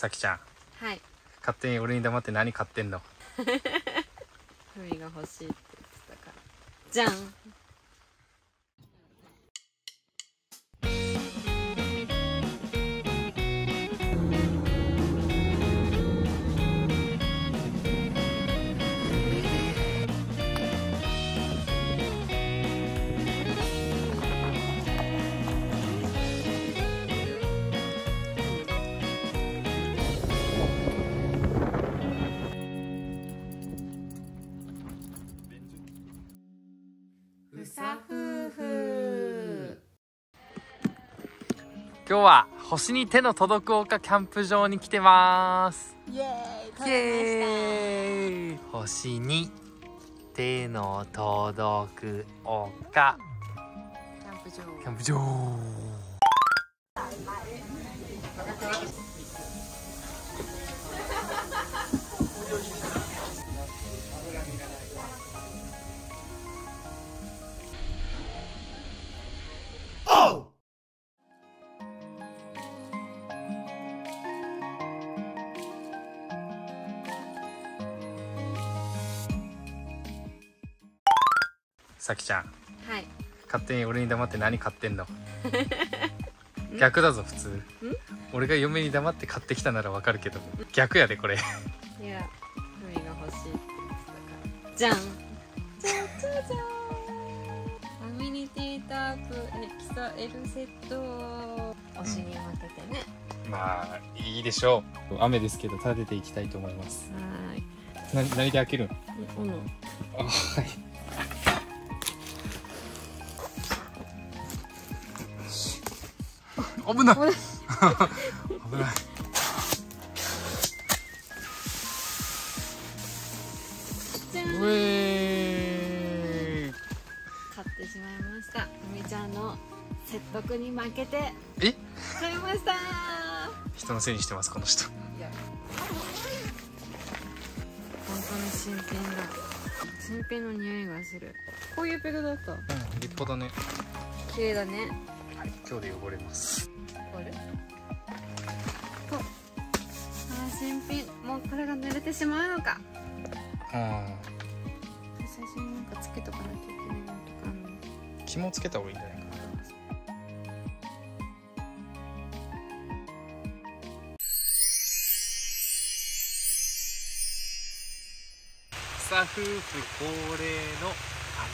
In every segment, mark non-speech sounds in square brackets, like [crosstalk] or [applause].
さきちゃん。はい。勝手に俺に黙って何買ってんの。[laughs] ふみが欲しいって言ってたから。じゃん今日は星に手の届く丘キャンプ場に来てます。イエーイイエーイ。星に手の届く丘。キャンプ場。キャンプ場さきちゃん。はい。勝手に俺に黙って何買ってんの？[laughs] 逆だぞ普通。俺が嫁に黙って買ってきたならわかるけど逆やでこれ。いやふみが欲しい。って言ってたからじゃん。じゃんじゃんじゃんアミニティタープエキサ L セット推しに負けてね、まあいいでしょう。雨ですけど立てていきたいと思います。はーい。な何で開けるん？おのあはい危ない。危ない。じゃん。うえ買ってしまいました。ふみちゃんの説得に負けて。ーえ？買いました。人のせいにしてますこの人。いや。本当に新品だ。新品の匂いがする。こういうペグだった。うん立派だね。綺麗だね。はい今日で汚れますー新品もうこれが濡れてしまうのか。うん。最初になんかつけとかなきゃいけないのとか。紐つけた方がいいんじゃないかなさ夫婦恒例の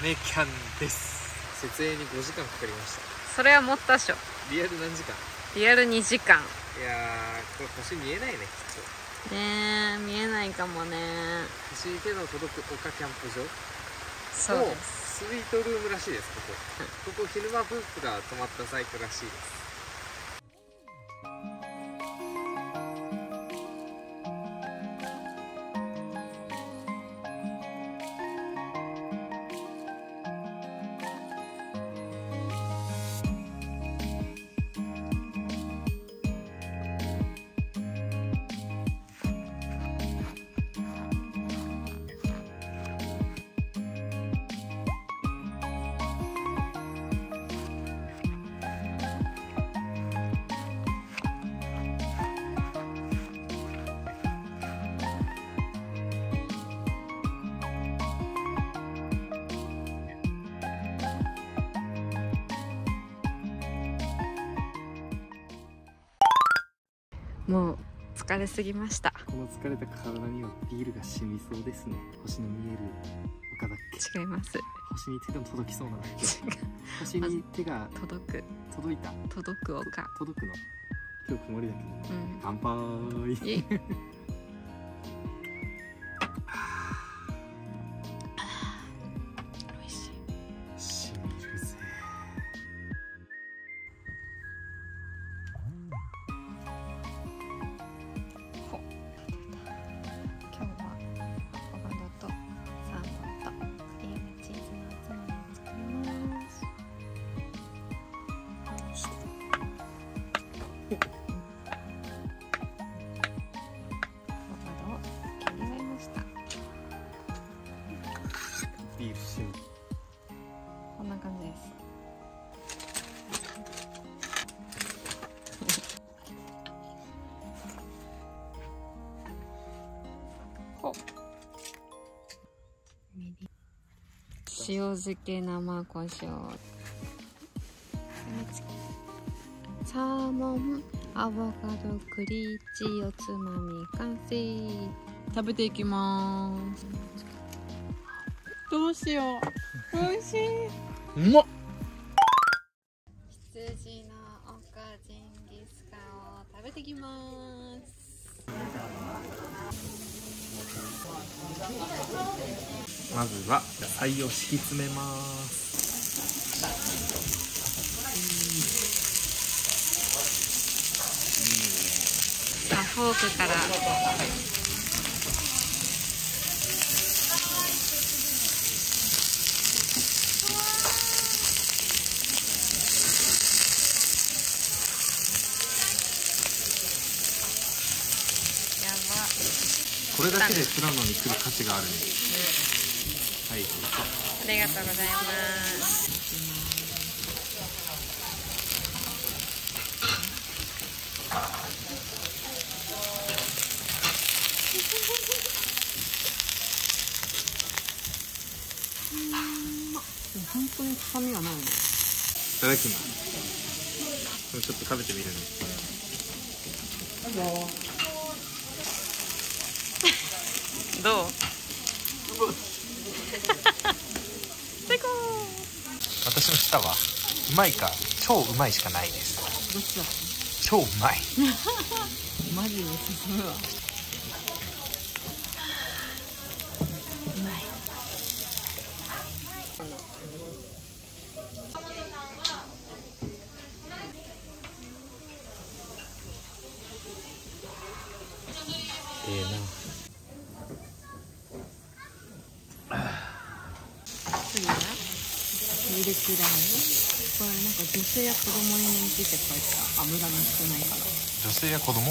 雨キャンです。設営に5時間かかりました。それは持ったっしょ。リアル何時間？リアル2時間。いやーこれ星見えないねきっねえ見えないかもね。と星に手の届く丘キャンプ場。そうです。スイートルームらしいですここ。ここ昼間夫婦が泊まったサイトらしいですもう疲れすぎました。この疲れた体にはビールが染みそうですね。星の見える丘だっけ？違います。星に手が届きそうな星に手が届く。届いた？届く丘。と届くの？今日曇りだけど。うん。乾杯ビーフシューこんな感じです。塩漬け生胡椒サーモンアボカドクリーチおつまみ完成。食べていきます。どうしよう。美味しい。うまっ。羊のオカジンギスカンを食べてきますまずは野菜を敷き詰めます。あフォークからこれだけで富良野に来る価値があるね。はい。ありがとうございます。本当に臭みはないねいただきますこれちょっと食べてみるねどう？[laughs] 最高。私の舌はうまいか超うまいしかないです。超うまい。[laughs] マジで進むわうまいええな次はミルクラーメンこれなんか女性や子供に人気って書いてある。油が少ないから。女性や子供うん。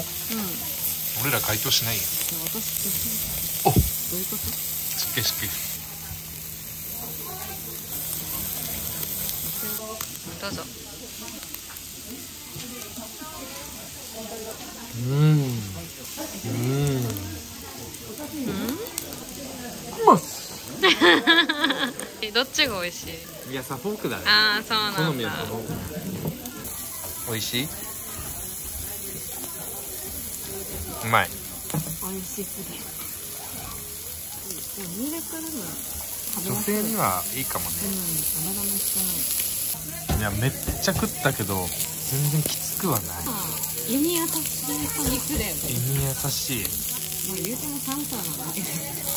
俺ら回答しないよ。私女性。おどういうことしっけしっけどうぞ。うん。うんえどっちが美味しい。いやサフォークだね。ああそうなんだ。好みはサフォーク。美味しい？うまい。美味しすぎる。でもミルクラーメン食べ女性にはいいかもね。うんい。いやめっちゃ食ったけど全然きつくはない。胃に優しい肉だよ胃に優しいまあ言うても3歳なんだけど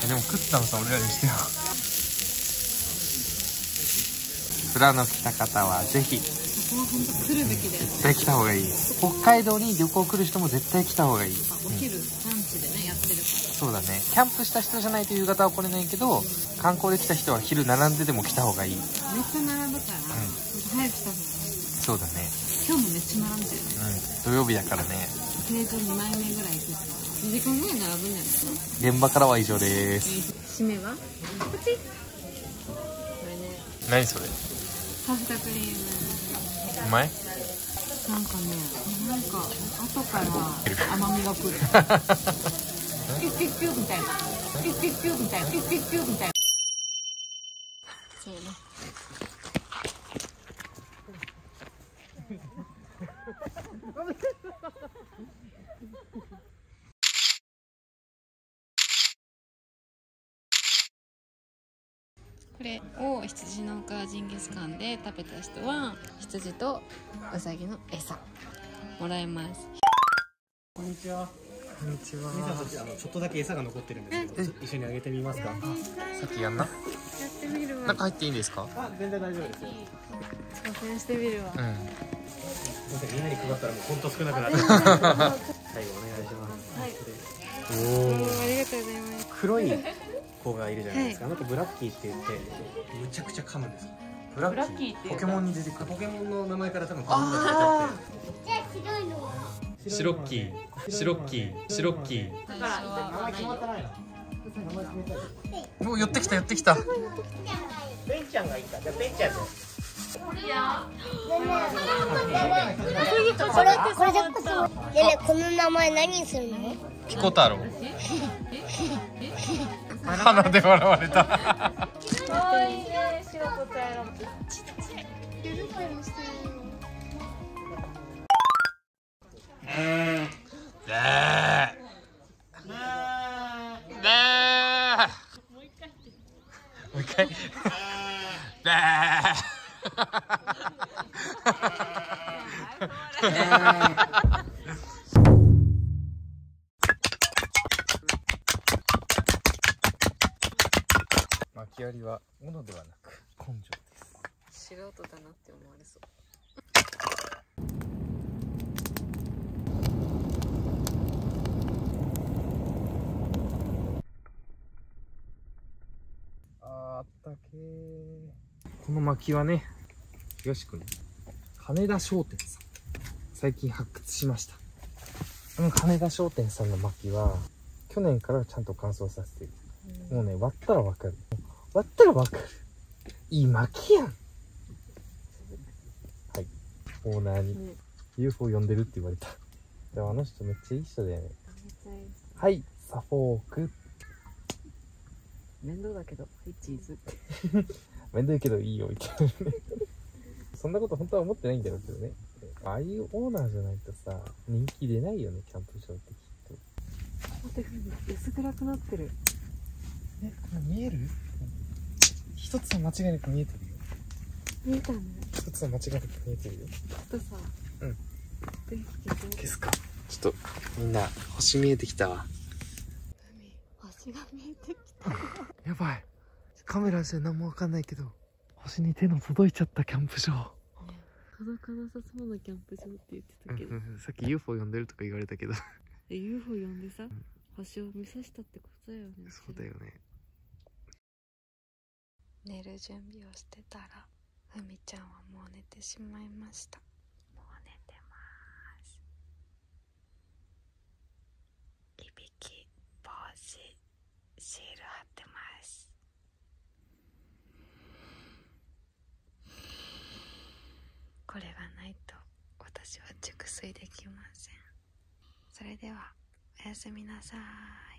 えでも食ったのさ俺らにしてよ富良野来た方はぜひそこは本当来るべきだよ絶対来た方がいい。北海道に旅行来る人も絶対来た方がいい、お昼ランチでねやってるかそうだね。キャンプした人じゃないと夕方は来れないけど観光で来た人は昼並んででも来た方がいい。らめっちゃ並ぶから、ん。早くした方がいい。そうだね。今日もめっちゃ並んでるねうん。土曜日だからね。平常2枚目ぐらい行くから。2時間ぐらい並ぶんじゃない現場からは以上です。締めは？こっち？これね。何それ？パスタクリーム。うまい？なんかねなんか後から甘みがくる。[laughs] キュッキュッキュッみたいなキュッキュッキュッみたいなキュッキュッキュッみたいなそうねこれを羊のガージンギスカンで食べた人は羊とウサギの餌もらえますこんにちは。こんにちはちあのちょっとだけ餌が残ってるんですけど、一緒にあげてみますか？さっきやんなやってみるわ中入っていいんですかあ、全然大丈夫ですよ。挑戦してみるわうんすみん、みんなに配ったらもう本当少なくなって。最後お願いします。はいおありがとうございます黒い子がいるじゃないですか。あの子ブラッキーって言って、むちゃくちゃ噛むんですよ。ブラッキーポケモンに出てくるポケモンの名前から多分ポケモンが出ちゃって。シロッキーシロッキーシロッキー最初は名前決まってないの。名前決めたい。お寄ってきた寄ってきたペンちゃんがいいか。じゃあペンちゃんで。これこれこの名前何するの？ピコ太郎 [laughs] 鼻で笑われた。可愛いね白子ちゃんねえ。ねえ。もう一回もう一回ねりは物ではなく根性です。素人だなって思われそう。あったけー。この薪はねよしくん羽田商店さん最近発掘しました。あの羽田商店さんの薪は去年からちゃんと乾燥させてる。もうね割ったらわかる割ったらわかるいい薪やん。はい。オーナーにね UFO 呼んでるって言われた。でもあの人めっちゃいい人だよね。はい。サフォーク。面倒だけどはいチーズ。めんどいけどいいよみたいなね。そんなこと本当は思ってないんだろうけどね。ああいうオーナーじゃないとさ人気出ないよねキャンプ場ってきっと。待って薄暗くなってる。え見える？一つは間違いなく見えてるよ。見えたね一つは間違いなく見えてるよ。ちょっとさ。うん。消消すかちょっとみんな星見えてきたわ。海星が見えてきた。[laughs] やばい。カメラじゃ何もわかんないけど星に手の届いちゃったキャンプ場。届かなさそうなキャンプ場って言ってたけど、さっき UFO 呼んでるとか言われたけど。え UFO 呼んでさ、星を見さしたってことだよねそうだよね寝る準備をしてたらふみちゃんはもう寝てしまいました。もう寝てます。いびき防止シール貼ってます。これがないと私は熟睡できません。それではおやすみなさい。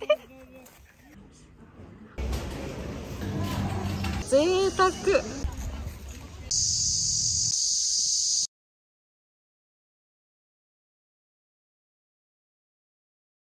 [laughs] 贅沢。